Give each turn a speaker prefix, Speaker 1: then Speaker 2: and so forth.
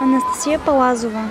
Speaker 1: Анастасия Палазова.